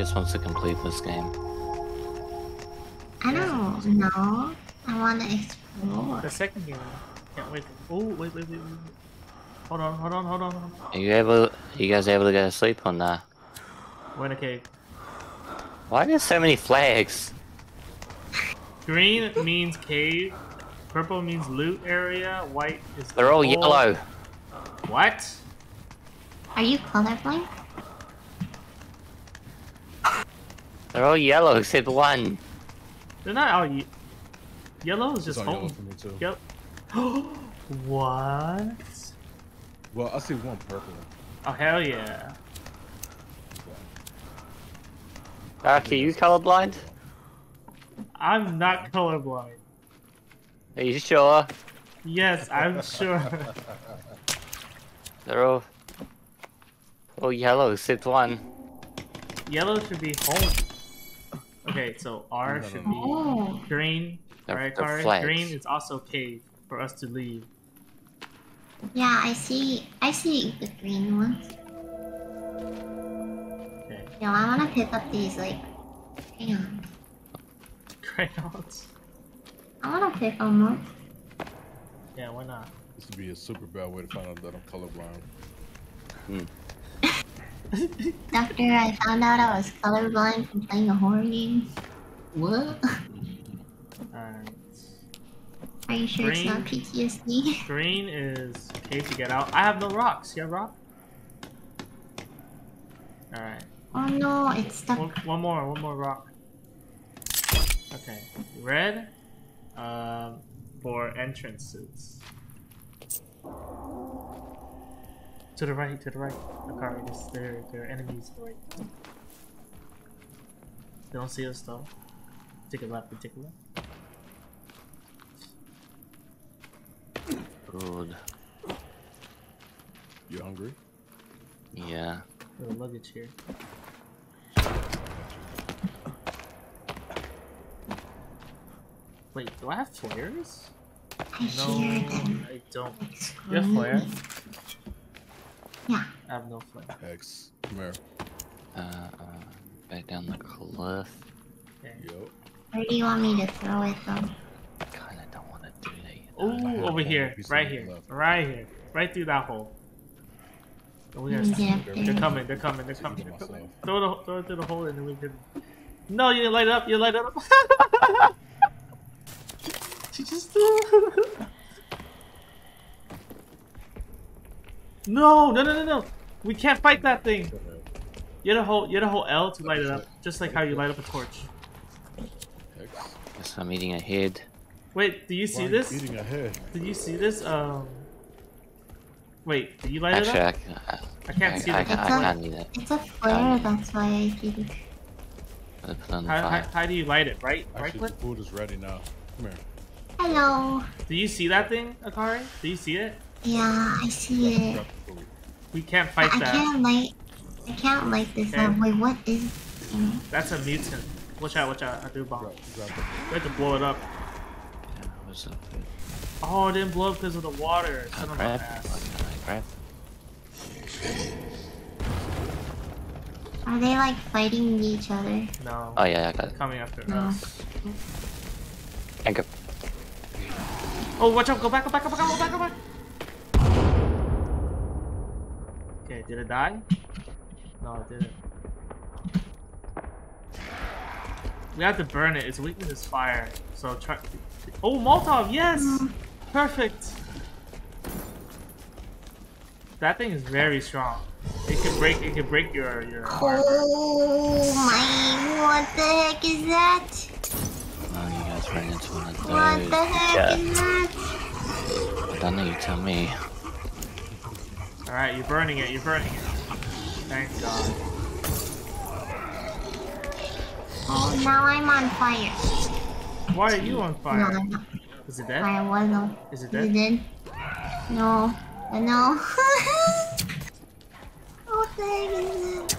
I just wants to complete this game. I don't know. I want to explore. The second game. Can't wait. Oh, wait, wait, wait, wait. Hold on, hold on, hold on, hold on. Are you able? you guys able to go to sleep on that? We're in a cave. Why are there so many flags? Green means cave. Purple means loot area. White is. They're all hole. yellow. What? Are you colorblind? They're all yellow except one. They're not all. Ye yellow is It's just on yellow home. for me too. Yep. what? Well, I see one purple. Oh hell yeah! Dark, are you colorblind? I'm not colorblind. Are you sure? Yes, I'm sure. They're all all yellow except one. Yellow should be home. Okay, so R No, no, should be Oh. green. They're- Alright, they're Kari. flags. Green is also cave for us to leave. Yeah, I see. I see the green ones. Okay. Yo, I want to pick up these like. Hang on. Crayons. I want to pick them up. Yeah, why not? This would be a super bad way to find out that I'm colorblind. Hmm. Doctor, I found out I was colorblind from playing a horror game. What? Alright. Are you sure it's not Green. PTSD? Green is cave to get out. I have no rocks. You have rock? Alright. Oh no, it's stuck. One, one more, one more rock. Okay. Red, um, for entrances. To the right, to the right. Akari, this, there, there are enemies to the right. They don't see us though. Take a left, we take a left. Good. You hungry? Yeah. Little luggage here. Wait, do I have flares? I No. I don't. You have flare? Yeah. I have no flare. X. Come here. Uh, uh, back down the cliff. Okay. Yo. Where do you want me to throw it though? Kinda don't want to do that. you know. Ooh, have over here, right here, left. right here, right through that hole. Oh, we Let gotta me get see- up They're coming, they're coming, they're coming, they're coming. Throw it, throw it through the hole and then we can. No, you light it up. You light it up. she just. no, no, no, no, no. We can't fight that thing. You had to whole, you had to hold L to light it up, just like how you light up a torch. X. Guess I'm eating a head. Wait, do you see Why are you this? Eating a head. Did you see this? Um. Wait, did you light Actually, it I, up? can- I can't I, see I, the I, It's a- can't eat it. It's a flare, that's why I think. I'll put it on the How, how, how do you light it? Right, right Actually, click. the food is ready now. Come here. Hello. Do you see that thing, Akari? Do you see it? Yeah, I see it. Grab the food. We can't I fight that. can't light. I can't light this Okay. up. Wait, what is? That's a mutant. Watch out! Watch out! I do bomb. Grab, grab the We have to blow it up. Yeah, what's up? Oh, it didn't blow up because of the water. I Son of a grab. ass. Are they like fighting each other? No. Oh yeah, I got it. Coming after No. us. Anchor. Oh, watch out! Go back! Go back! Go back! Go back! Go back! Okay, did it die? No, it didn't. We have to burn it. Its weakness is fire. So try. Oh, Molotov! Yes! Perfect! That thing is very strong. It can break. It can break your your. Oh my! What the heck is that? Oh, you guys ran into one of those. What the heck Yeah. is that? I don't know. You tell me. All right, you're burning it. You're burning it. Thank God. Oh, now I'm on fire. Why are you on No, fire? I'm not. Is it dead? I was no. Is it dead? dead? No. Uh, No. what the heck is that?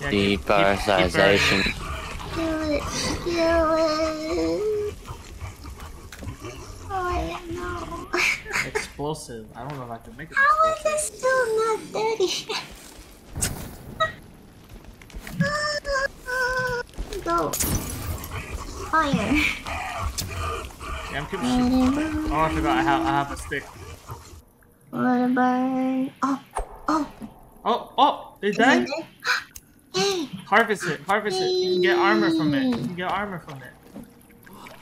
Yeah, keep- keep- keep burning. Depersonalization. Kill it. Kill it. Oh, I don't know. Explosive. I don't know if I can make it How is this still not dirty? Go. Fire. Yeah, I'm keeping. Oh, I forgot I have, I have a stick. Wanna burn? Oh, oh. Oh, oh, they is died? It there? Yay. Harvest it, harvest it. You can get armor from it. You can get armor from it.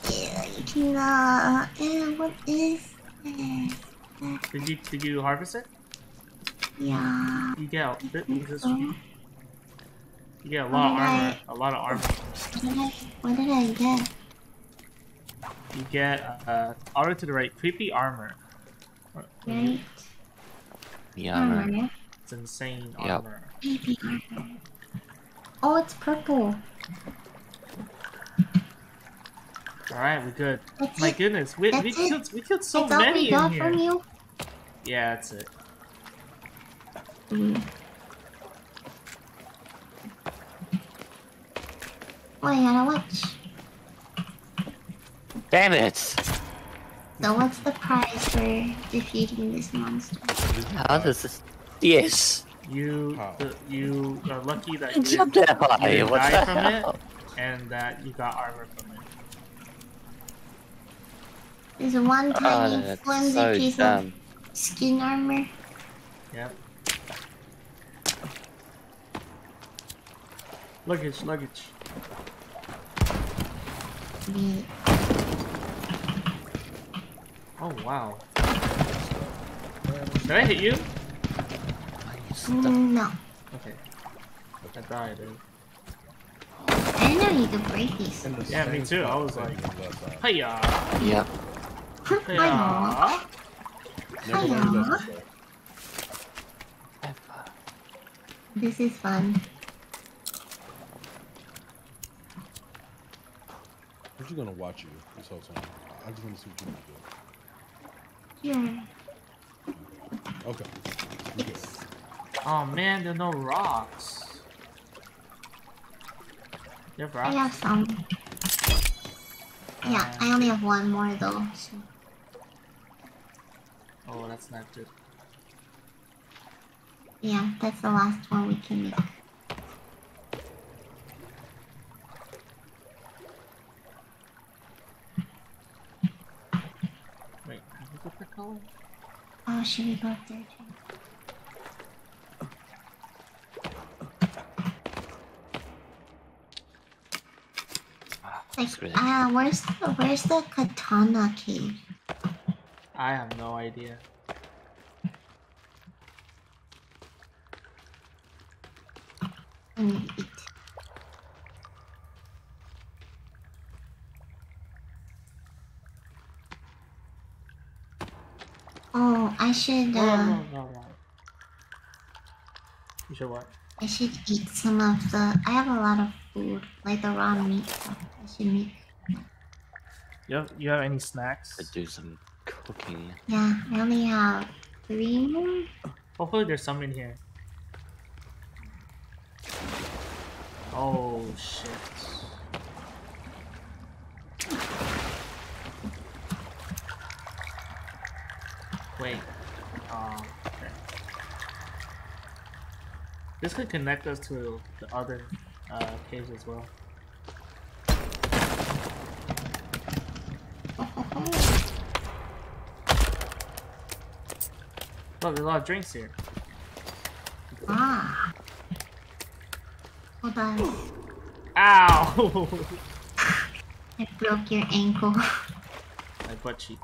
Yeah, you can, what is this? Did you did you harvest it? Yeah. You get this, this, so. you get a lot of armor. A lot of armor. What did I, what did I get? You get uh, auto to the right, creepy armor. Right? Yeah. Armor. It's insane armor. Baby armor. Oh, it's purple. All right, we're good. That's My it. goodness, we, we killed we killed so That's all we many in got here. from you? Yeah, that's it. Mm. Oh, I gotta watch. Damn it! So what's the prize for defeating this monster? How does this? Yes. You How? the, you are lucky that you jumped didn't, that high. you didn't die from hell? it, and that you got armor from it. There's one Oh, tiny that's flimsy so piece dumb. of skin armor. Yep. Luggage, luggage. The- Oh wow. Did I hit you? No. Okay. I died. dude. I didn't know you could break these. The Yeah, me too, I was that like- you was last time. Hiya! Yep. Hi, Hiya! Hiya. that's the start. This is fun. I'm just gonna watch you this whole time. I just want to see what you gonna Sure. do. Okay. We good. Oh man, there are no rocks. You have I have some. Yeah, uh, I only have one more though. So. Oh, that's not good. Yeah, that's the last one we can make. Wait, have we got the color? Oh, should we go up there too? Like, Screw uh, where's the where's the katana cave? I have no idea. I need to eat. Oh, I should No, uh, no, no, no. You should what? I should eat some of the. I have a lot of food, like the raw meat stuff. I should make. You have, you have any snacks? To do some cooking. Yeah, I only have three more. Hopefully there's some in here. Oh shit. Wait. Oh, okay. This could connect us to the other uh, caves as well. Look, there's a lot of drinks here. Ah. Hold on. Ow! I broke your ankle. My butt cheek.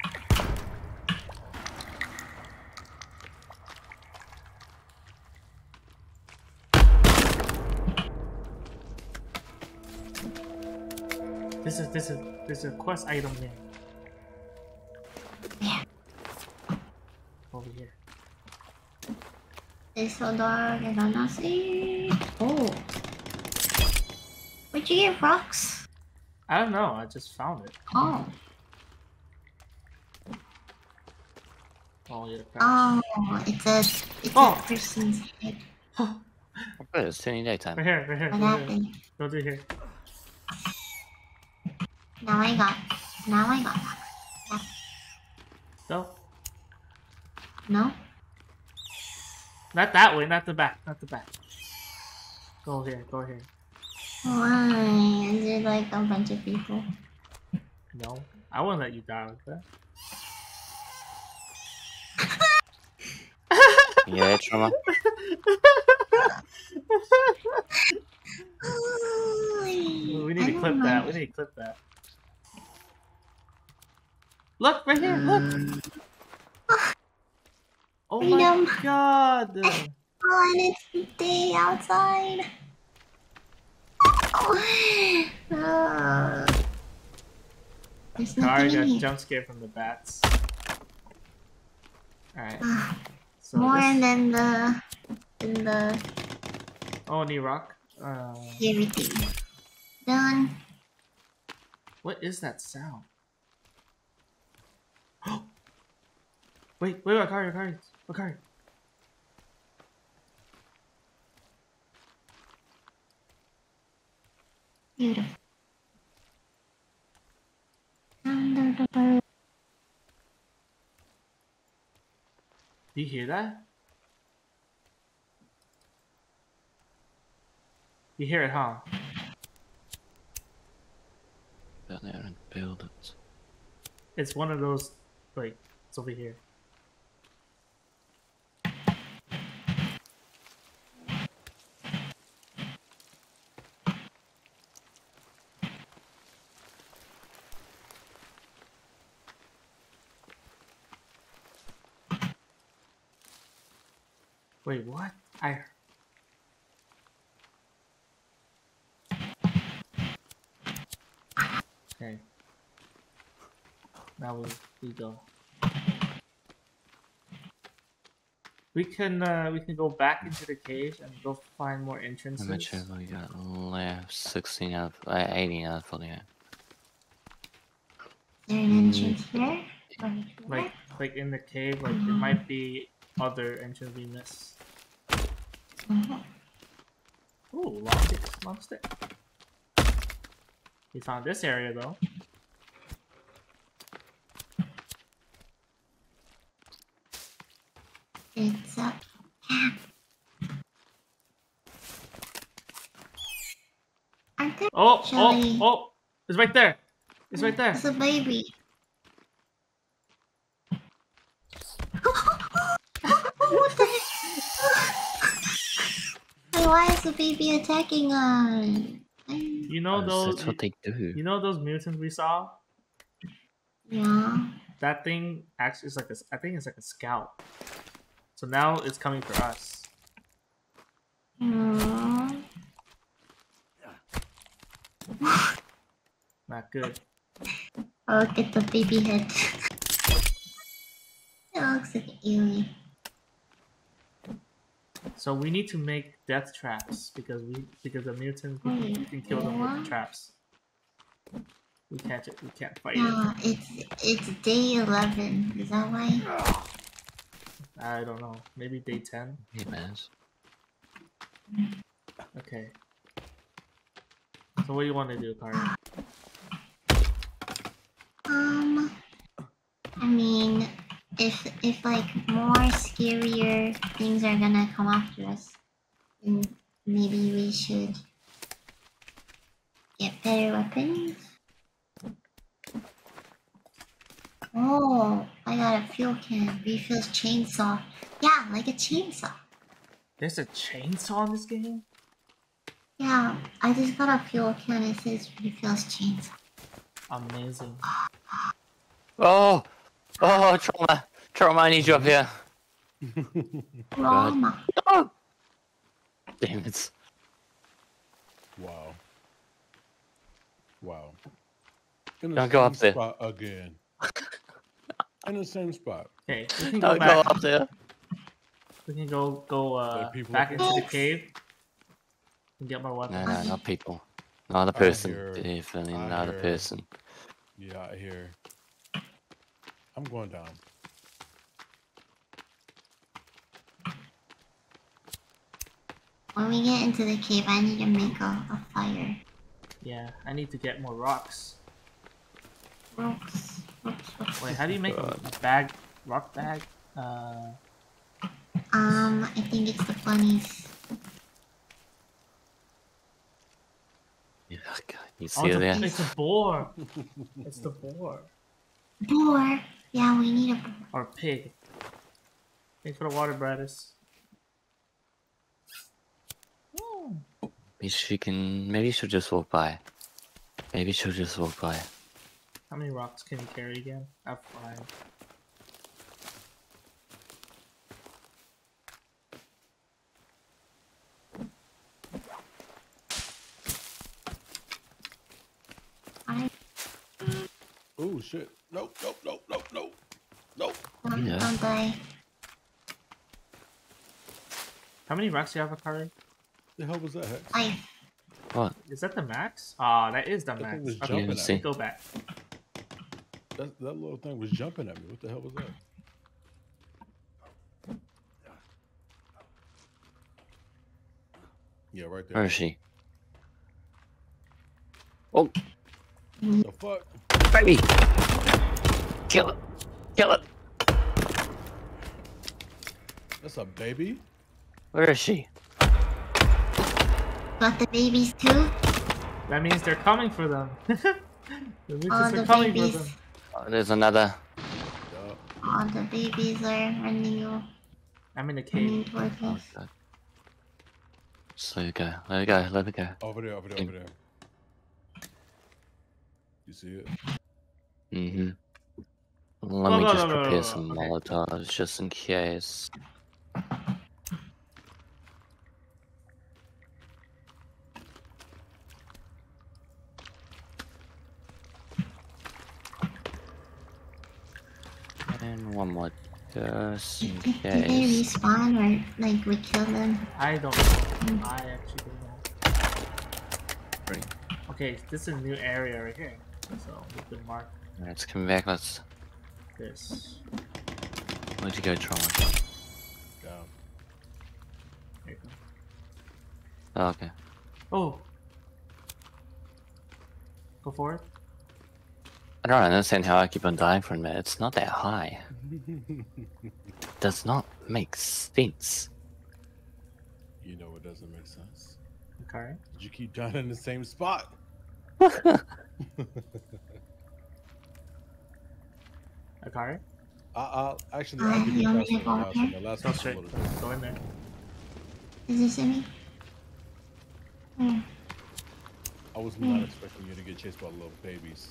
This is this is this is a quest item here. Isodor see. Oh. Where'd you get rocks? I don't know. I just found it. Oh. Oh yeah. Oh, it's a it's Oh. a person's head. But it's turning daytime. Right here. Right here. What Go here. happened? Go through here. Now I got now I got rocks. Go. No? Not that way, not the back, not the back. Go here, go here. Why? Is it like a bunch of people? No, I won't let you die like that. Yeah, trauma. We need to clip that. We need to clip that. Look right here. Look. Mm. Oh my Freedom. god. Oh, and it's day outside. Oh. There's Sorry, nothing in got here. jump scared from the bats. Alright. Ah, So More this- than the than the Oh, knee rock. Uh, everything. Done. what is that sound? wait, wait, wait, Akari, Akari, Akari. Beautiful. Under the. Do you hear that? You hear it, huh? Down there and build it. It's one of those. like, it's over here. Wait, what? I. Okay. Now we, we go. We can uh, we can go back into the cave and go find more entrances. How entrances. much have we got left? 16 out of, uh, 18 out of 48. Is there an entrance here? Like like in the cave, like there might be other entrances we miss. Mhm. Ooh, long stick, long stick. We found this area though. It's up. Aren't Oh, oh, oh! It's right there. It's right there. It's a baby. what the heck? Wait, why is the baby attacking us? You know Because those. That's what they do. You know those mutants we saw? Yeah. That thing actually is like a. I think it's like a scout. So now it's coming for us. Hmm. Not good. Oh, look at the baby head. it looks like an alien. So we need to make death traps because we because the mutant Oh, hmm. we can kill them with the traps. We can't we can't fight it. Yeah, it's it's day eleven. Is that why? I don't know. Maybe day ten. Hey, man. Okay. So what do you want to do, Kari? Um, I mean, if if like more scarier things are gonna come after us, then maybe we should get better weapons. Oh, I got a fuel can. Refills chainsaw. Yeah, like a chainsaw. There's a chainsaw in this game? Yeah, I just got a fuel can. It says refills chainsaw. Amazing. Oh! Oh, trauma! Trauma, I need you up here. Rama. Oh! Damn it. Wow. Wow. In the Don't go up there. Spot again. In the same spot. Okay, we can go Don't go back. up there. We can go go uh, Let people back into the cave and get more No, weapons. no, not people. Not a person. hear- Definitely I not a person. Yeah, I hear. I'm going down. When we get into the cave, I need to make a, a fire. Yeah, I need to get more rocks. Rocks. Ropes, ropes. Wait, how do you make a bag? Rock bag? Uh, Um, I think it's the bunnies. Yeah, God, you oh, see it's, it there? it's a boar. it's the boar. Boar. Yeah, we need a boar. Or pig. Thanks for the water, Bradis. Oh. Maybe she can. Maybe she'll just walk by. Maybe she'll just walk by. How many rocks can you carry again? I have five. Oh shit! Nope, nope, nope, nope, nope, nope. don't, Yeah. don't die. How many rocks do you have, Akari? What the hell was that? Hex? I What? Is that the max? Ah, that is the That max. thing was Okay, jumping let's at see. me. go back. That, that little thing was jumping at me. What the hell was that? Yeah, right Where there. is she? Oh, The fuck? baby! Kill it! Kill it! That's a baby? Where is she? Got the babies too. That means they're coming for them. the All witches the are coming for babies. them. Oh, there's another. Yup. All the babies are running, you. I'm in the cave. towards Oh, us. God. Just let it go. Let it go. Let it go. Over there, over there, over there. You see it? Mm-hmm. Let Whoa, me whoa, just whoa, whoa, prepare whoa, some okay. molotovs just in case. And one more just in Did, did they respawn or like we kill them? I don't know. I actually don't know. Great. Okay, this is a new area right here. So we can mark Let's come back. Let's. this. Where'd you go, Tron? Down. There you go. Oh, okay. Oh! Go for it. I don't understand how I keep on dying from it. It's not that high. Does not make sense. You know it doesn't make sense. Okay. Did you keep dying in the same spot? Akari? I, I'll actually Uh, I'll give you you a want me fast to one. go Last one. The last Go one's a straight. little bit. Go in there. Is this Emmy? Hmm. I was not expecting you to get chased by little babies.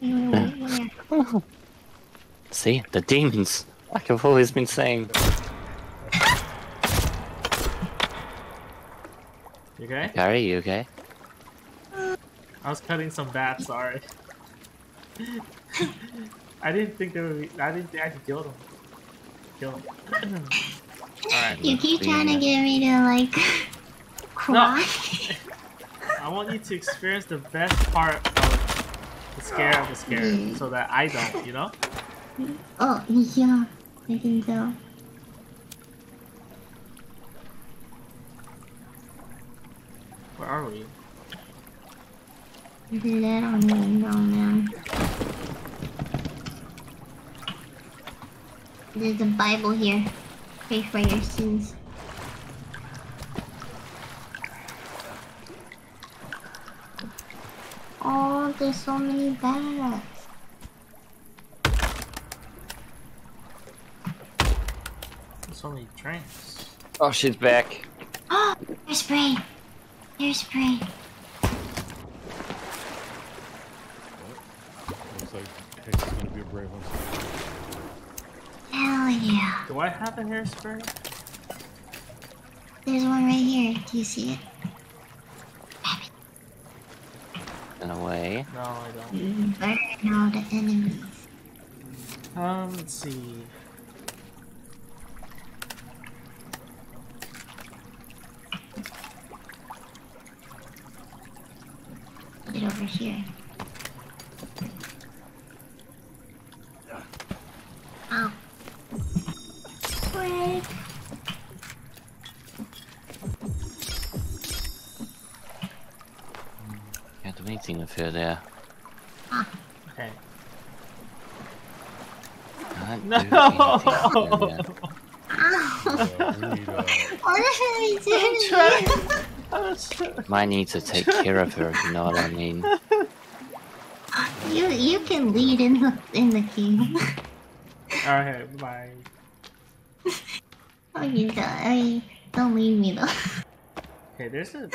See? The demons! Like I've always been saying. You okay? Gary, you okay? I was cutting some bats, sorry. I didn't think they would be, I didn't think I could kill them. Kill them. Alright. You keep trying to get me to like cry. No. I want you to experience the best part of the scare of the scare Mm. so that I don't, you know? Oh yeah, I. Where are we? Let on window, man. There's a Bible here. Pray for your sins. Oh, there's so many bats. So many trains. Oh, she's back. Oh, there's spray. There's spray. Looks like Hex is gonna be a brave one. Hell yeah. Do I have a hairspray? There's one right here. Do you see it? In a way. No, I don't. Burn all the enemies. Um, let's see. Over here. Ow. Quick. Can't do anything with her there. Ah, Okay. No. do anything yet. Uh, we need, What are we doing? Trying. I'm. Might need to take care of her, if you know what I mean. You you can lead in the in the game. Alright, bye. oh, you got. I don't leave me though. Okay, there's a.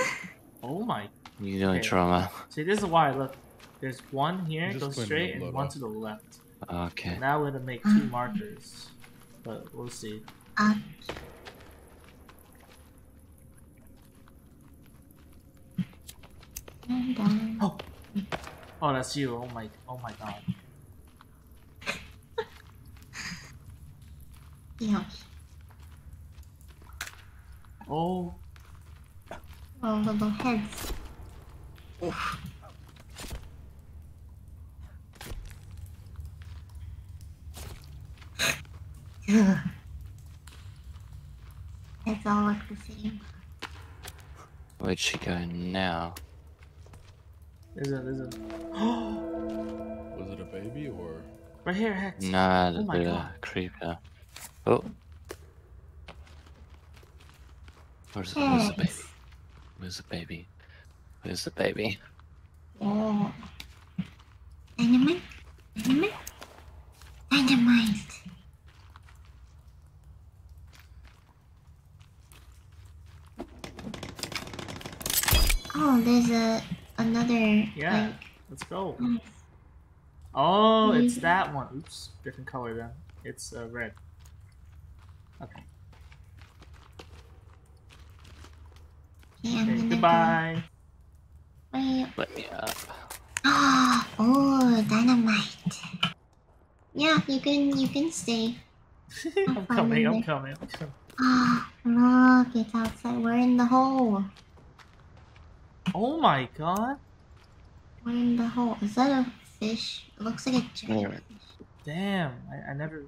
Oh my. You doing Okay. trauma? See, this is why. Look, there's one here, go straight, and one to the left. Okay. Now we're gonna make two markers, but we'll see. Uh, I'm done. Oh, oh, that's you. Oh my, oh my god. Yeah. Oh, Oh, little heads. Ugh. Heads all look the same. Where'd she go now? There's a, there's a. was it a baby or? right here, Hex. Nah, Oh my the God. creeper. Oh. Where's, where's the baby? Where's the baby? Where's the baby? Oh. Dynamite? Dynamite? Dynamite! Oh, there's a another Yeah. like Let's go. nice. Oh, it's that one. Oops, different color then. It's uh, red. Okay. Okay, Okay. Goodbye. Go. Wait. Let me up. Ah, oh, dynamite. Yeah, you can you can stay. I'm coming. I'm coming. I'm coming. Ah, look, it's outside. We're in the hole. Oh my god. We're in the hole. Is that a fish? It looks like a giant fish. Damn. I, I never.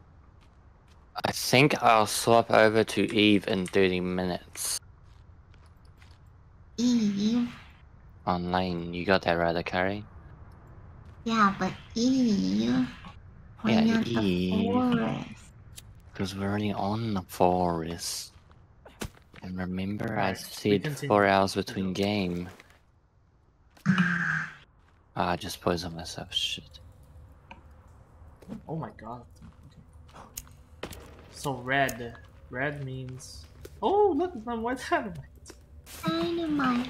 I think I'll swap over to Eve in 30 minutes. Eve. Online. You got that right, Akari? Yeah, but Eve. We're Yeah, Eve. Because we're already on the forest. And remember, I said four hours between game. Ah, I just poisoned myself. Shit. Oh my god. Okay. So red. Red means. Oh look, it's not more dynamite. Dynamite.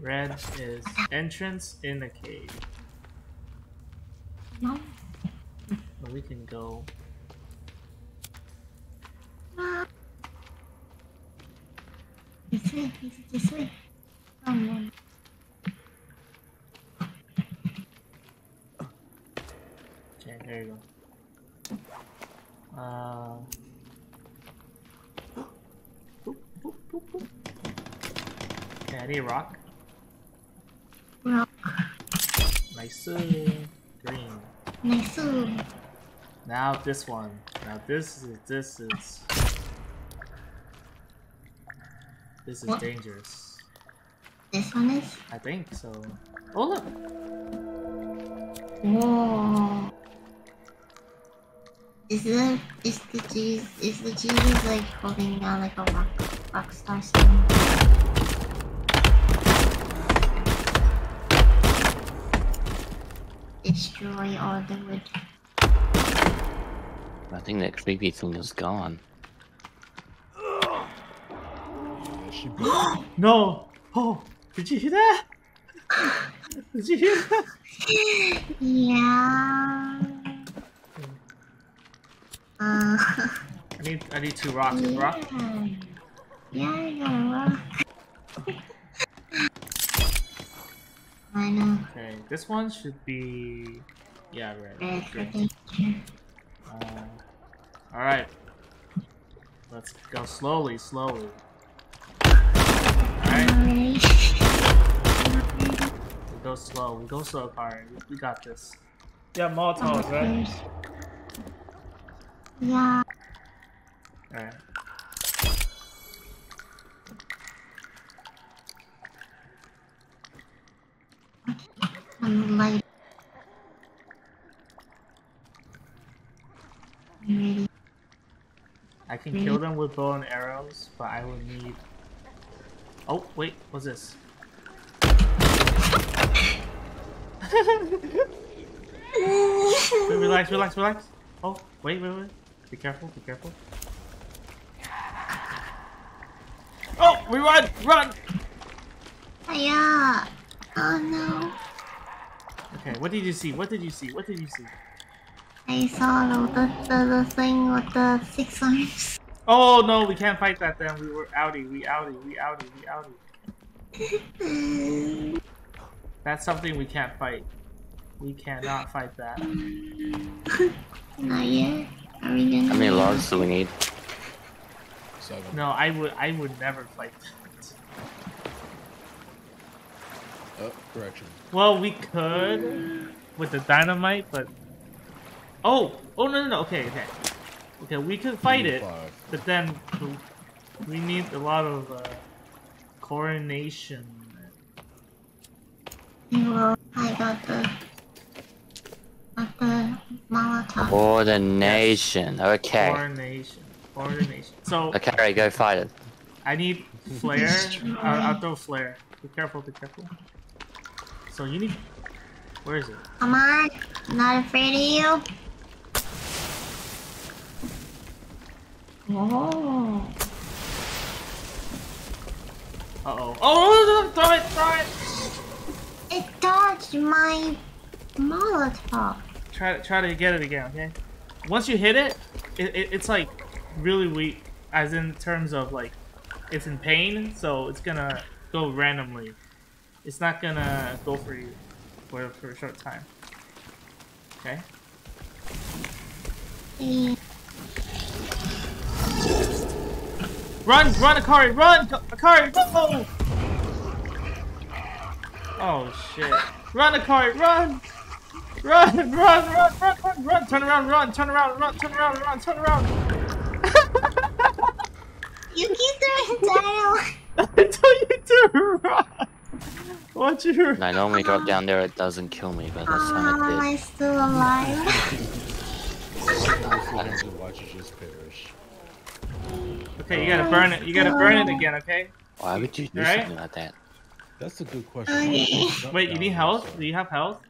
Red is entrance in a cave. No. So we can go. This way. This, this way. Oh no. Okay, there you go. Uh. boop, boop, boop, boop. Okay, I need a rock. Rock. Nice. Green. Nice. Now this one. Now this is this is this is What? dangerous. This one is. I think so. Oh look! Whoa. Is the is the Jesus is the Jesus like holding down like a rock rock star stone? Destroy all the wood. I think that creepy thing is gone. Yeah, she beat No! Oh! Did you hear that? Did you hear that? Yeah. Uh, I need I need two rocks. yeah. Rock. Yeah, I got a rock. I know. Okay, this one should be yeah red. Red for Great. danger. Uh, all right. Let's go slowly, slowly. All right, we go slow. We go slow, Kari. We, got this. Yeah, Molotovs, right? Yeah. All light. I can kill them with bow and arrows, but I will need. Oh wait, what's this? Wait, relax, relax, relax. Oh, wait, wait, wait. Be careful, be careful. Oh, we run, run. Oh, yeah. Oh no. Okay, what did you see? What did you see? What did you see? I saw the, the, the, the thing with the six arms. Oh no, we can't fight that then. We were outie, we outie, we outie, we outie. That's something we can't fight. We cannot fight that. Not yet. Are we gonna? How many logs do we need? Seven. No, I would I would never fight that. Correction. Well, we could with the dynamite, but oh, oh no no no. Okay, okay, okay. We could fight it, but then we need a lot of uh, coronation. Well, I got the. Got the Molotov. Coordination. Okay. Coronation, coronation. So Okay, alright, go fight it. I need flare. I'll, I'll throw flare. Be careful, be careful. So you need. Where is it? Come on. Not afraid of you. Oh. Uh oh. Oh, throw it, throw it. It dodged my Molotov. Try to try to get it again, okay? Once you hit it, it, it it's like really weak, as in terms of like it's in pain, so it's gonna go randomly. It's not gonna go for you for for a short time. Okay. Eh, Run, run, Akari, run, Ka- Akari, go! Oh shit! Run, Akari, run! Run, run, run, run, run, run! Turn around, run, turn around, run, turn around, run, turn around! You keep throwing dynamite. I told you to run! What you? And I normally drop down there, it doesn't kill me, but this Oh, time am I it still alive? Sometimes you watch it just perish. Okay, you gotta burn it. You gotta burn it again, okay? did. Why would you do Alright. something like that? That's a good question. Oh, Wait, you need health? Do you have health?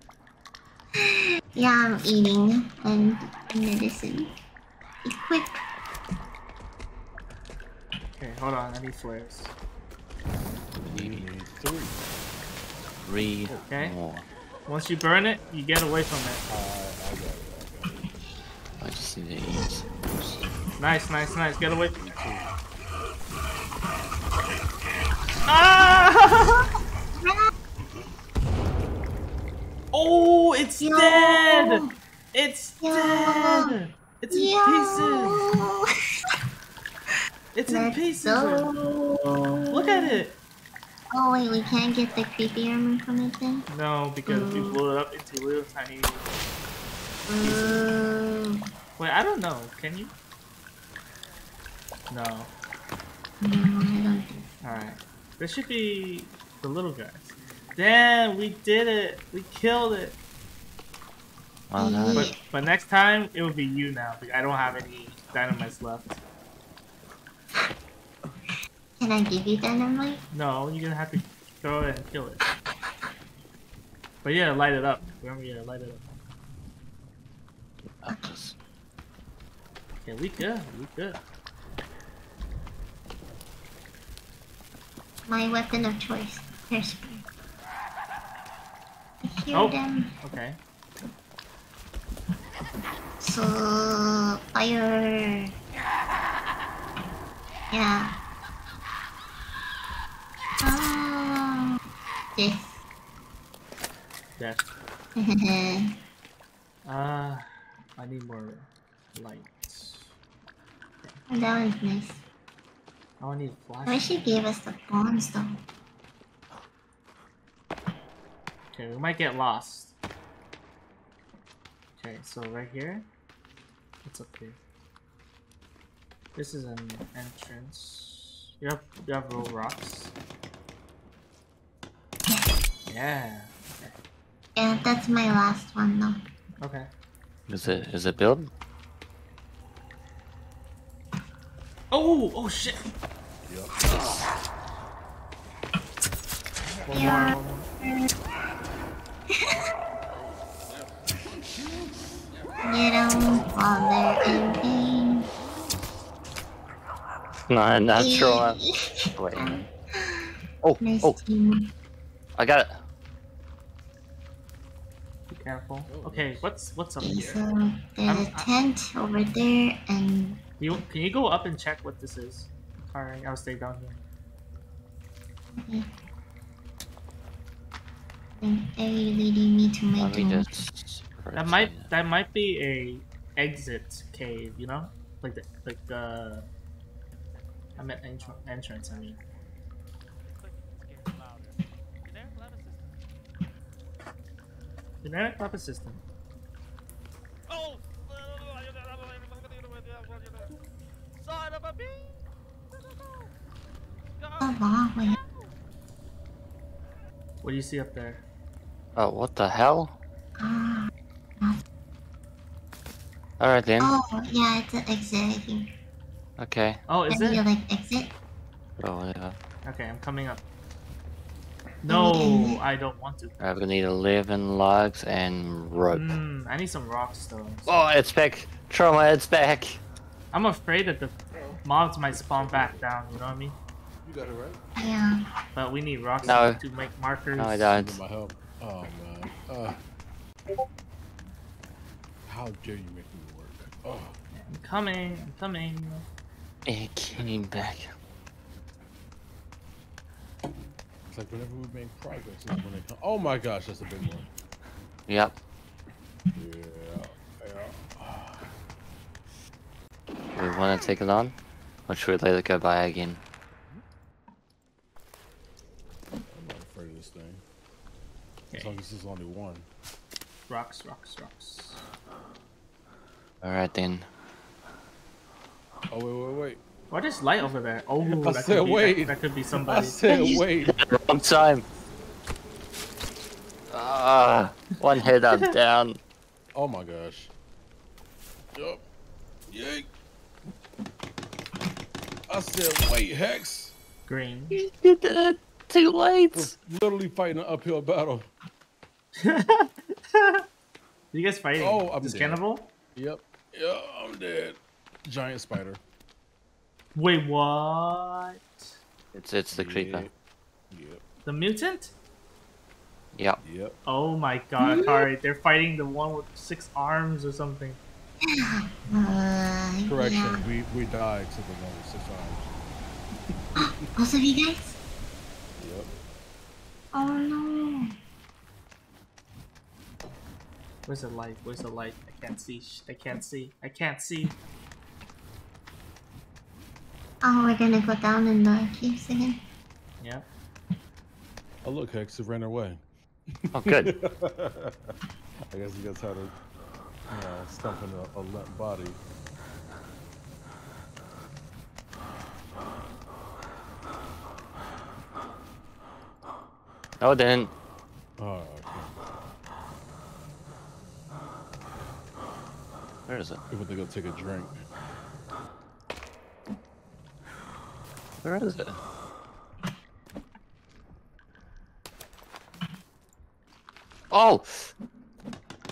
yeah, I'm eating and medicine. Equip. Okay, hold on. I need flares. You need three. Read Okay. more. Once you burn it, you get away from it. Uh, I it. I it. I just need to eat. Nice, nice, nice. Get away from it. Ah! Oh, it's Yo. dead! It's Yo. dead! It's in pieces! It's in Let's pieces! go. Look at it! Oh wait, we can't get the creepy armor from it then? No, because we Mm. blew it up into little tiny. Ooh. Wait, I don't know. Can you? No. No, I don't Alright. There should be the little guys. Damn, we did it! We killed it! Well done. But but next time it will be you now. I don't have any dynamites left. Can I give you dynamite? No, you're gonna have to throw it and kill it. But yeah, light it up. Remember, yeah, light it up. Okay, we good. We good. My weapon of choice. Hairspray. I hear Oh. them. Okay. So fire. Yeah. Oh. This. Death. that Uh, I need more lights. That one's nice. Oh, I need I flash. wish you gave us the bombs though. Okay, we might get lost. Okay, so right here. What's up here? This is an entrance. You have you have roll rocks. Yeah. Okay. Yeah, that's my last one though. Okay. Is it is it build? Oh, oh shit. Yep. One Yeah. more, one more. Get them while they're in pain. No, not sure. Wait. Oh, oh. Nice oh, team. I got it. Be careful. Okay, what's what's up Okay, here? so there's I'm- a tent over there, and You can you go up and check what this is? Alright, I'll stay down here. okay. And are you leading me to my Let me doom? just. That might that might be a exit cave, you know, like the like uh. I meant entr- entrance. I mean, generic weapon system. Oh! Son of a bee! Wow, wait. What do you see up there? Oh, what the hell? Ah, Alright then. oh yeah, it's an exit. I think. Okay. Oh, is and you it? like exit? Oh, yeah. Okay, I'm coming up. You No. I don't want to. Alright, we're gonna need 11 logs and rope. Mm, I need some rocks though. Oh, it's back! Trauma, it's back! I'm afraid that the mobs might spawn back down. You know what I mean? You got it right. Yeah. But we need rocks No. to make markers. No, I don't. my help. Oh man. Uh, how dare you make me work? Oh, I'm coming. I'm coming. It came back. It's like whenever we make progress, is when they come. Oh my gosh, that's a big one. Yep. Yeah. Yeah. We wanna take it on? Or should we let it go by again? I'm not afraid of this thing. As long as there's only one. Rocks, rocks, rocks. Alright then. Oh wait, wait, wait. What is light over there? Oh, I that said could be, wait. That, that could be somebody. I somebody. said wait. Wrong time! Ah, one head up, down. Oh my gosh. Yup. Yay. I said wait, Hex. Green. You did it too late! We're literally fighting an uphill battle. you guys fighting? Oh, I'm this dead. cannibal? Yep. Yeah, I'm dead. Giant spider. Wait, what? It's it's the creeper. Yep. The mutant? Yep. Yep. Oh my god, alright, they're fighting the one with six arms or something. Uh, Correction. Yeah. We we died to the one with six arms. Both of you guys? Yep. Oh no. Where's the light? Where's the light? I can't see. I can't see. I can't see. Oh, we're gonna go down in the caves again. Yeah. Oh look, Hex, it ran away. Oh, good. I guess he got tired of you uh, know, stumping a, a limp body. No, it didn't. Oh, okay. Where is it? He went to go take a drink. Where is it? Oh!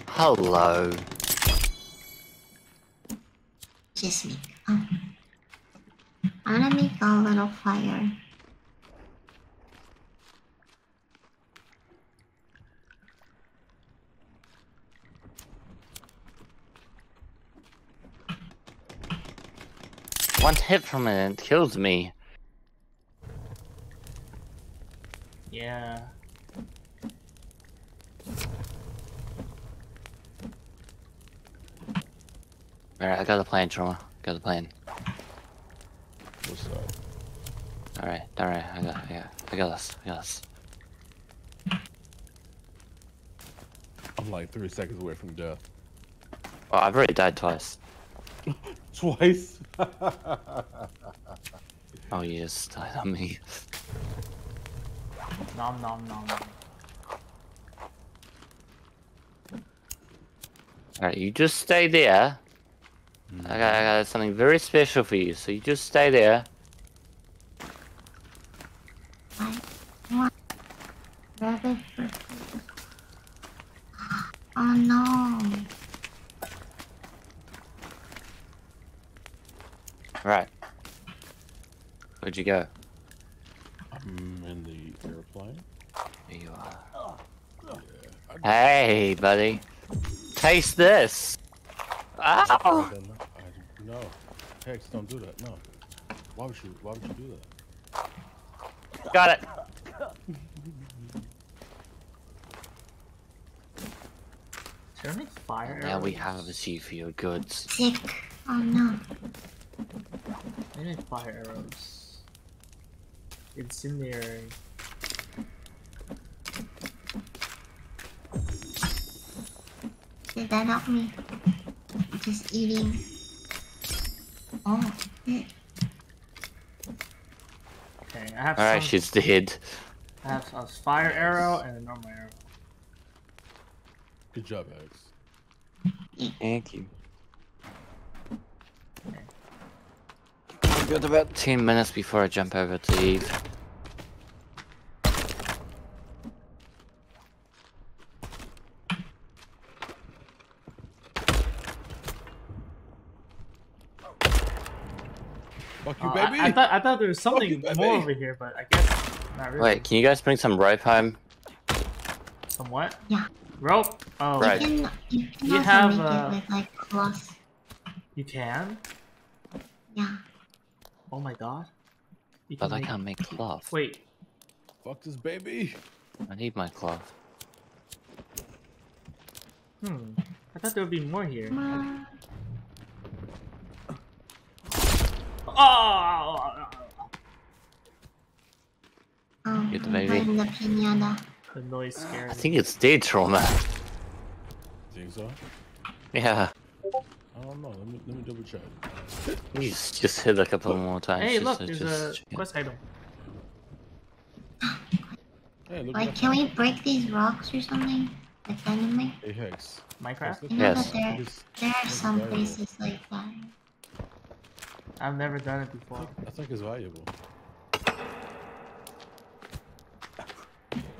Hello. Just me. Oh. I'm gonna make a little fire. One hit from it it kills me. Yeah. Alright, I got a plan, Trauma. Got a plan. What's up? Alright, alright, I got, I got, I got this, I got this. I'm like three seconds away from death. Oh, I've already died twice. Twice? Oh, you just died on me. Nom nom nom. nom. Alright, you just stay there. I got, I got something very special for you, so you just stay there. I want rabbit for Oh no. Right. Where'd you go? I'm in the airplane. Here you are. Yeah. I, Hey, buddy. Taste this. Ah! I, Ow! don't know. I, no. Hex, don't do that. No. Why would you? Why would you do that? Got it. Should I make fire Now we arrows? harvest you for your goods. Sick. Oh no. I make fire arrows. Incendiary. Did that help me? Just eating. Oh, shit. Okay, I have Alright, some. she's dead. I have a fire arrow and a normal arrow. Good job, Hex. Thank you. I've got about 10 minutes before I jump over to Eve. Fuck you, Uh, I- baby. I, thought I thought there was something you, more over here, but I guess not really. Wait, can you guys bring some rope home? what? Yeah. Rope. Oh, Right. You can, you can You also have, make uh, with like cloth. you can. Yeah. Oh my god. You But I make- can't make cloth. Wait. Fuck this baby. I need my cloth. Hmm. I thought there would be more here. Ma- Oh! Get the I'm baby. putting the pinata. Uh. The noise scared I think it's dead trauma. Think so? Yeah. I don't know. Let me let me double check. You just, just hit a couple more times. Hey, look, there's just a quest item. Hey, look. Like, can we break these rocks or something? Like dynamite? Hey, Hex. Minecraft? You know Yes. there, there are some valuable. places like that. I've never done it before. I think it's valuable.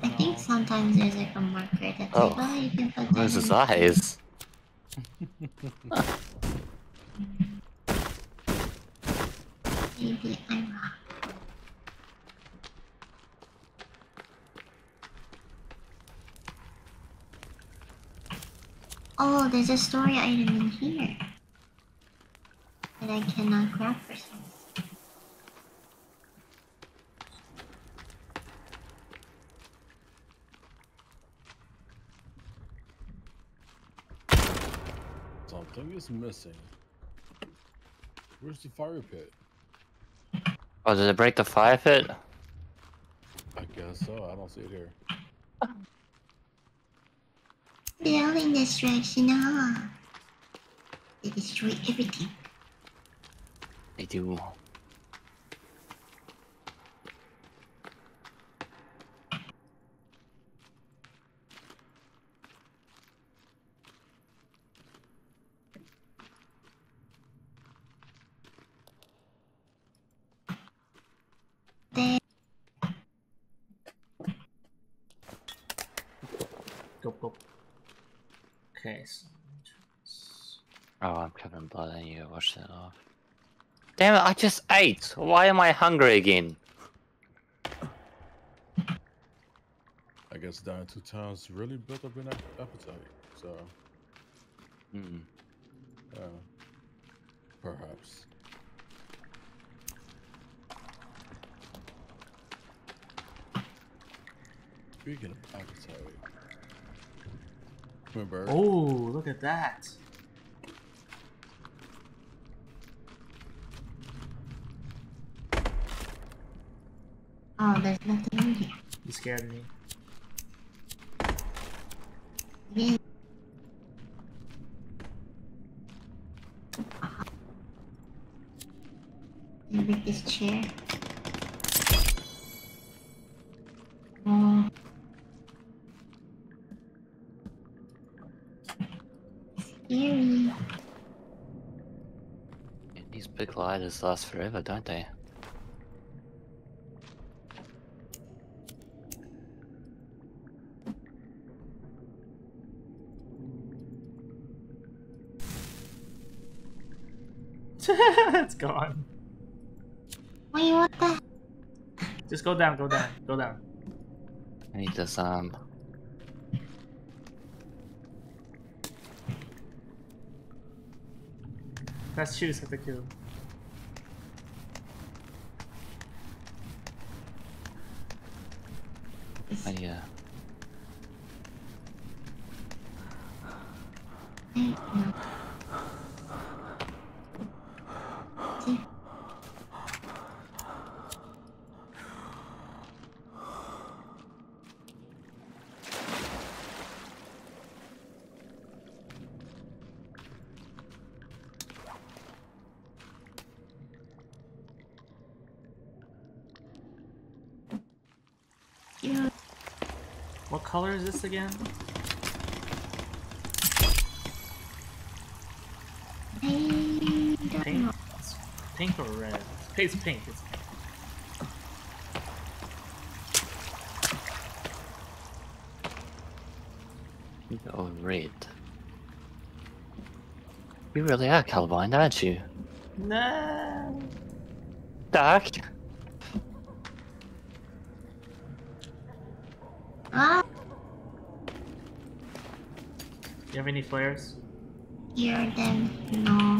I think sometimes there's like a marker that's Oh. like, oh, you can put Where's his eyes? Maybe I'm wrong. Oh, there's a story item in here that I cannot grab for some. Something is missing. Where's the fire pit? Oh, did it break the fire pit? I guess so. I don't see it here. Building destruction, huh? They destroy everything. They do. They Go, go. Okay. So... Oh, I'm covered in blood. I need to wash that off. Damn it! I just ate. Why am I hungry again? I guess dying two times really built up an appetite. So, Hmm. uh, perhaps. Speaking of appetite, remember? Oh, look at that. Oh, there's nothing in here. You scared me. Again. Can you break this chair? Oh. Scary. These big gliders last forever, don't they? it's gone. Wait, what the? Just go down, go down, go down. I need this um Let's choose at the queue. I need a Cute. What color is this again? Pink. pink or red? It's pink. It's pink. oh red. You really are colorblind, aren't you? No. Dark. Have any flares? hear them. No.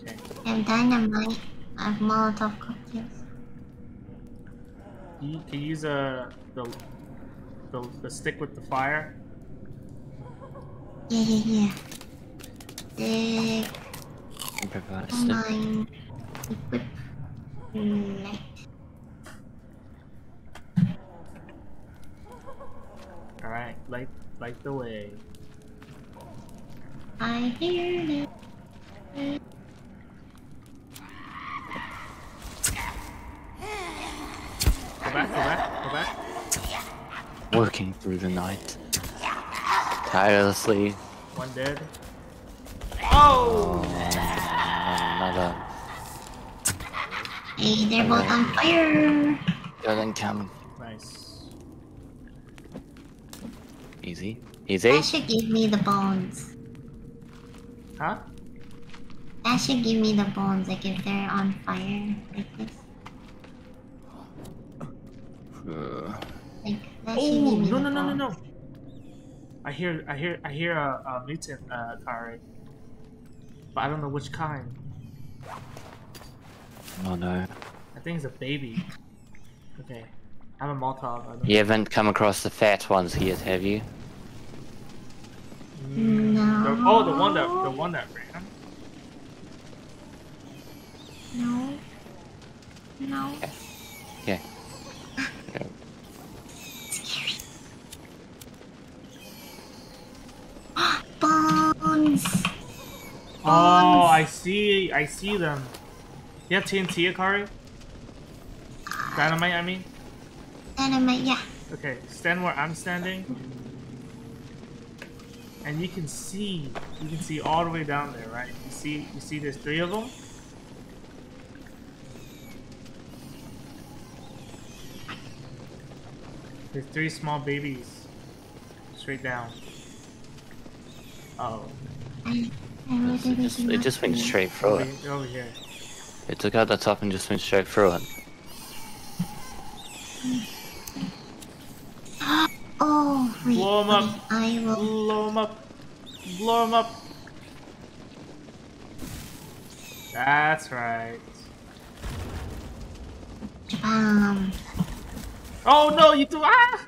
Okay. And dynamite. I have Molotov cocktails. You can use uh, the, the the stick with the fire. Yeah, yeah, yeah. Stick. Improvise Come stick. on. Equip. Light. All right, light light the way. I hear it. Go back, go back, go back. Working through the night. Tirelessly. One dead. Oh! Another. Hey, they're both on fire. Go then come. Nice. Easy. Easy. That Easy. should give me the bones. Huh? That should give me the bones, like if they're on fire like this. Uh, Like that should Oh give me no the no no no no! I hear I hear I hear a, a mutant uh, Kari, but I don't know which kind. oh no. I think it's a baby. Okay, I have a Molotov. I don't You haven't come across the fat ones yet, have you? Mm, the- oh, the one that the one that ran. No. No. Okay. Scary. bones. Oh, I see. I see them. You have TNT, Akari? Dynamite, I mean. Dynamite, yeah. Okay, stand where I'm standing. And you can see, you can see all the way down there, right? You see, you see there's three of them? There's three small babies. Straight down. Oh, I, I It just, it just went straight through over, it. over here. It took out the top and just went straight through it. Oh, wait. Blow 'em up. I will. Blow them up. Blow them up. That's right. Um, Oh no, you do ah!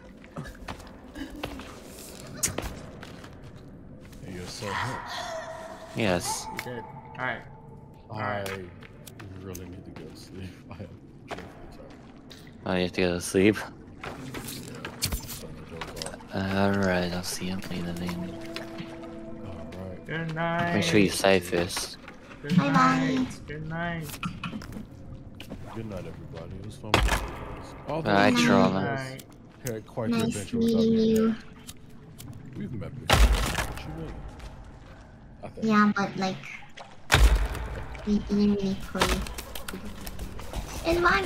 And you're so hurt. Yes. You did. Alright. Alright. I really need to go to sleep. I am dreadfully tired. Oh, you have to go to sleep. Yeah, starting to doze off. Alright, I'll see you later then. Alright. Good night. Make sure you save first. Good Bye-bye. night. Good night. Good night, everybody. It was fun. with you guys. Although Alright, Good Good Trauma. night. had quite the nice adventure without meeting me. you. We've met before. What you mean? I think. Yeah, but like, We didn't really play. Is one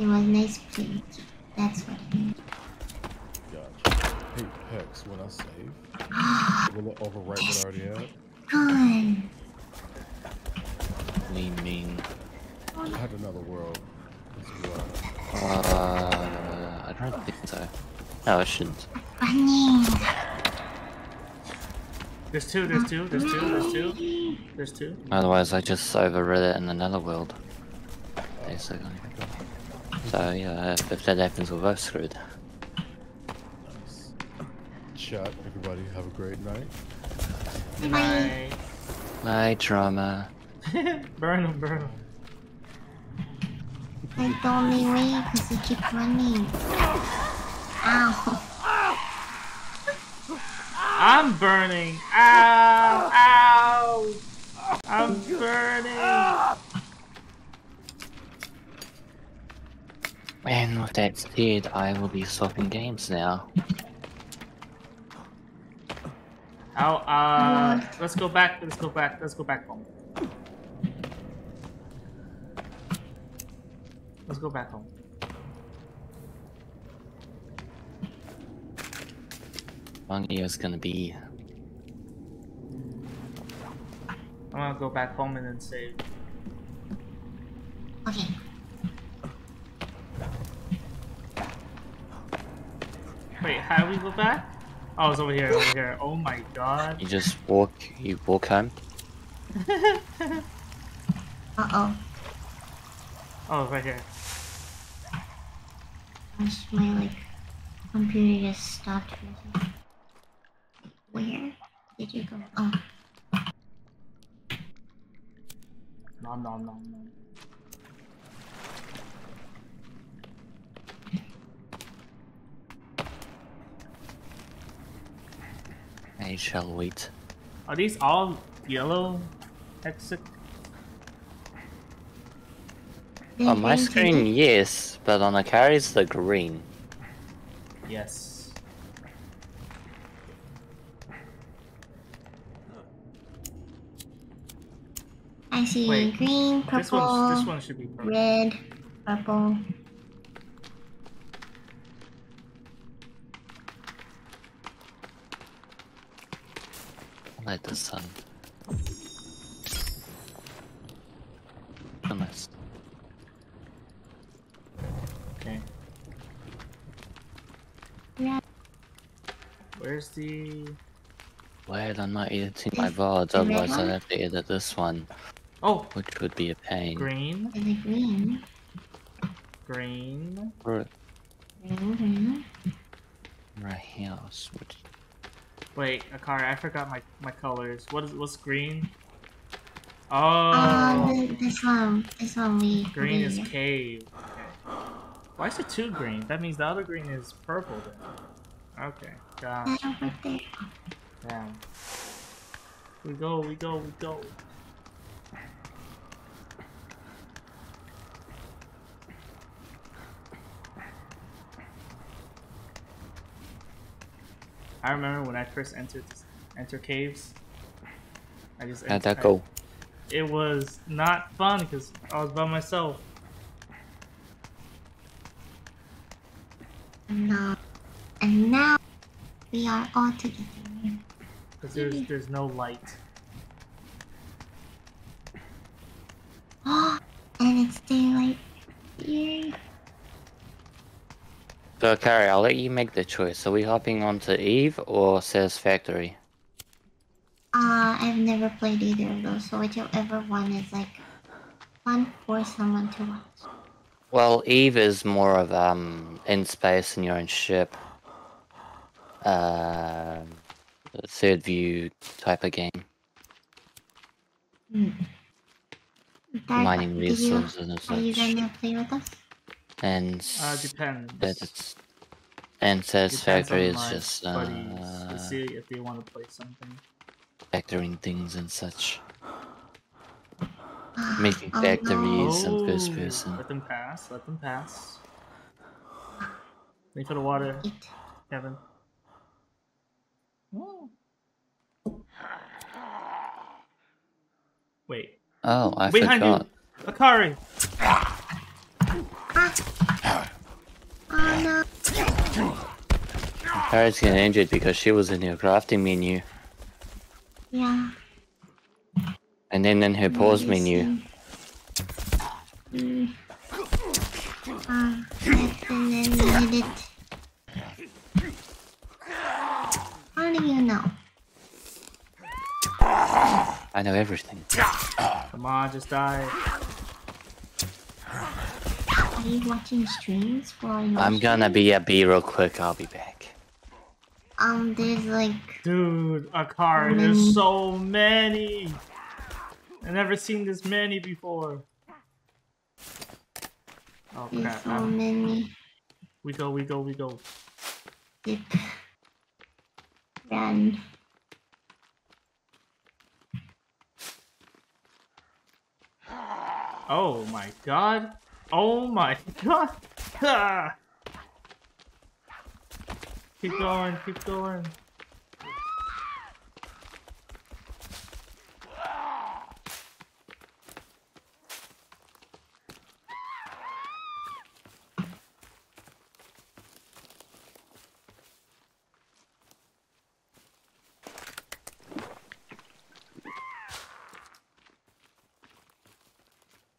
It was nice playing. you. That's what I mean. Gotcha. Hey, Hex, when I save, will it overwrite what I already had? Gone. What do you mean? I had another world as well. Uh, I don't think so. No, I shouldn't. Running. There's two, there's two, there's two, there's two, there's two. Otherwise, I just overread it in another world. Basically. So yeah, if, if that happens, we're both screwed. Nice. Chat, everybody have a great night. Nice. My drama. burn him, burn him. Like the only way because you keep running. Ow. I'm burning. Ow, ow. I'm burning. And with that said, I will be swapping games now. Ow, uh, let's go back, let's go back, let's go back home. Let's go back home. Monkey is gonna be. I'm gonna go back home and then save. Okay. Wait, how do we go back? Oh, it's over here, over here. Oh my god. You just walk. You walk home. Uh oh. Oh, right here. Gosh, my like computer just stopped. for. Where did you go? Oh, Nom nom nom nom. I shall wait. Are these all yellow? Exit? On my screen, yes, but on the car carries, the green. Yes. I see Wait, green, This purple, one, this one should be purple. red, purple. Let the sun. Goodness. Okay. Yeah. Where's the? Wait, I'm not editing my Is VODs, otherwise? I'd have to edit this one, Oh, which would be a pain. green, Is green? green. Right, Green, green. right here. Switch. Wait, Akari, I forgot my my colors. What is what's green? Uh, Oh, th- this one, this one we. green is cave. Okay. Why is it two green? That means the other green is purple then. Okay, got That over there. Damn. We go, we go, we go. I remember when I first entered enter caves. I just How'd that go? It was not fun because I was by myself. No. And now we are all together. Because there's there's no light. Oh, and it's daylight here. So, Carrie, I'll let you make the choice. Are we hopping onto Eve or Satisfactory? Uh, I've never played either of those, so whichever one is like fun for someone to watch. Well, Eve is more of um in space in your own ship. Um, third view type of game, Hmm. Dark, mining did you- resources and Are you gonna play with us? And uh, depends. That and satisfactory is just uh, to see if they want to play something. Factoring things and such. Making oh, factories no. and first person. Let them pass. Let them pass. Wait for the water, Kevin. Wait. Oh, I Wait, forgot. Handu. Akari. No. Harriet's getting injured because she was in her crafting menu, Yeah. and then in her pause menu. Mm. Yes, and then you did it. How do you know? I know everything. Come on, just die. Are you watching streams for your I'm gonna stream? be a B real quick. I'll be back. Um, there's like Dude, Akari, there's so many! i never seen this many before. Oh there's crap. so um, many. We go, we go, we go. Dip. Run. Oh my god. Oh my god. Keep going, keep going.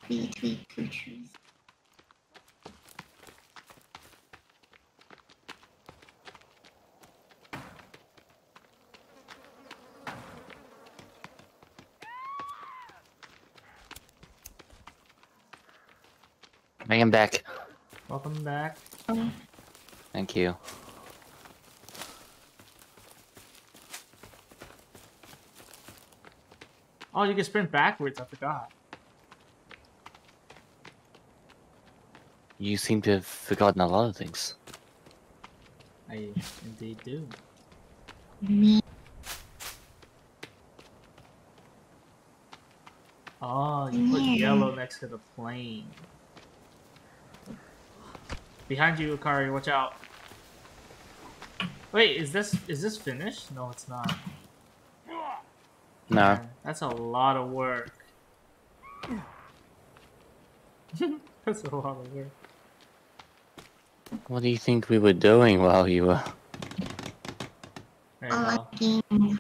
Between two trees. Bring him back. Welcome back. Thank you. Oh, you can sprint backwards, I forgot. You seem to have forgotten a lot of things. I indeed do. me. Oh, you put yellow next to the plane. Behind you, Akari, watch out. Wait, is this is this finished? No, it's not. No. Man, that's a lot of work. that's a lot of work. What do you think we were doing while you were? There you Oh, go.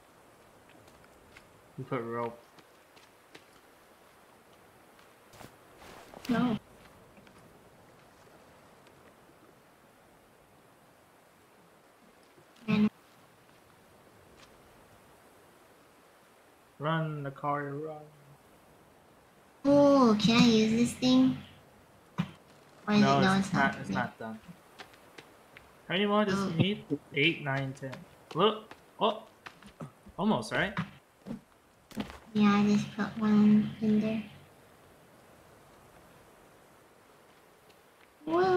You put rope. No. And Akari, run. oh, can I use this thing? Or is No, it no? it's, It's not. not. It's not done. How many more does Oh. it need? Eight, nine, ten. Look. Oh, almost right. Yeah, I just put one in there. Whoa.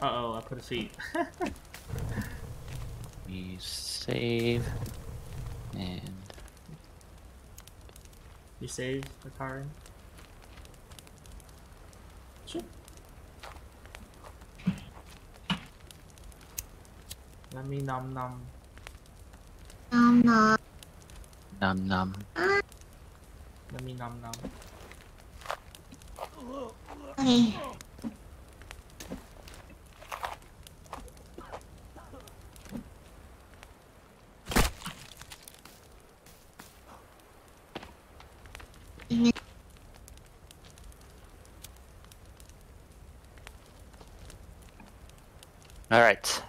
Uh oh, I put a seat. We save. And you saved Akari. Sure. Let me num num. Um, no. num num. Let me num num. Okay. All right. Okay.